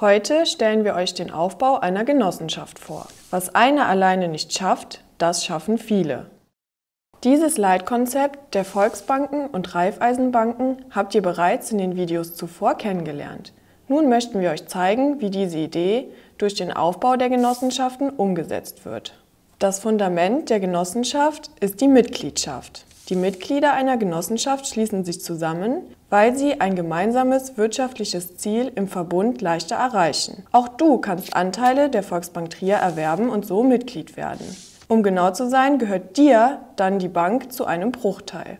Heute stellen wir euch den Aufbau einer Genossenschaft vor. Was einer alleine nicht schafft, das schaffen viele. Dieses Leitkonzept der Volksbanken und Raiffeisenbanken habt ihr bereits in den Videos zuvor kennengelernt. Nun möchten wir euch zeigen, wie diese Idee durch den Aufbau der Genossenschaften umgesetzt wird. Das Fundament der Genossenschaft ist die Mitgliedschaft. Die Mitglieder einer Genossenschaft schließen sich zusammen, weil sie ein gemeinsames wirtschaftliches Ziel im Verbund leichter erreichen. Auch du kannst Anteile der Volksbank Trier erwerben und so Mitglied werden. Um genau zu sein, gehört dir dann die Bank zu einem Bruchteil.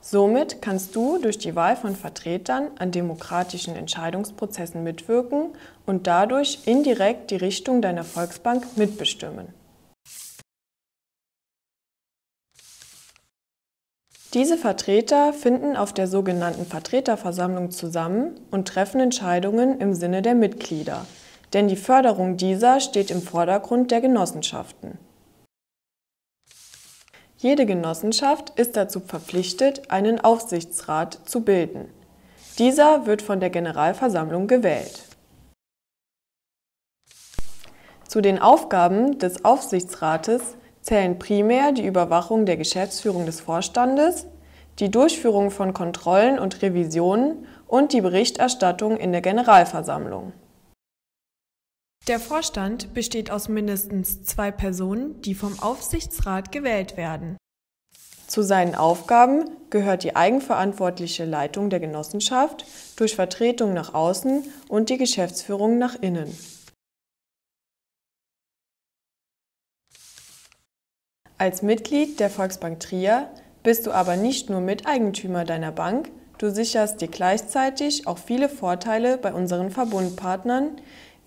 Somit kannst du durch die Wahl von Vertretern an demokratischen Entscheidungsprozessen mitwirken und dadurch indirekt die Richtung deiner Volksbank mitbestimmen. Diese Vertreter finden auf der sogenannten Vertreterversammlung zusammen und treffen Entscheidungen im Sinne der Mitglieder, denn die Förderung dieser steht im Vordergrund der Genossenschaften. Jede Genossenschaft ist dazu verpflichtet, einen Aufsichtsrat zu bilden. Dieser wird von der Generalversammlung gewählt. Zu den Aufgaben des Aufsichtsrates zählen primär die Überwachung der Geschäftsführung des Vorstandes, die Durchführung von Kontrollen und Revisionen und die Berichterstattung in der Generalversammlung. Der Vorstand besteht aus mindestens zwei Personen, die vom Aufsichtsrat gewählt werden. Zu seinen Aufgaben gehört die eigenverantwortliche Leitung der Genossenschaft durch Vertretung nach außen und die Geschäftsführung nach innen. Als Mitglied der Volksbank Trier bist du aber nicht nur Miteigentümer deiner Bank, du sicherst dir gleichzeitig auch viele Vorteile bei unseren Verbundpartnern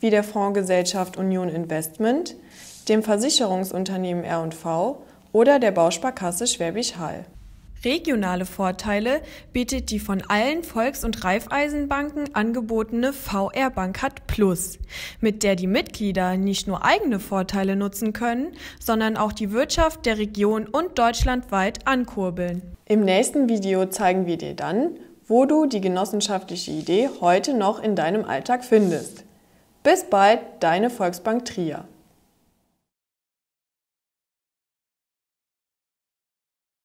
wie der Fondsgesellschaft Union Investment, dem Versicherungsunternehmen R&V oder der Bausparkasse Schwäbisch Hall. Regionale Vorteile bietet die von allen Volks- und Raiffeisenbanken angebotene VR Bankart Plus, mit der die Mitglieder nicht nur eigene Vorteile nutzen können, sondern auch die Wirtschaft der Region und deutschlandweit ankurbeln. Im nächsten Video zeigen wir dir dann, wo du die genossenschaftliche Idee heute noch in deinem Alltag findest. Bis bald, deine Volksbank Trier.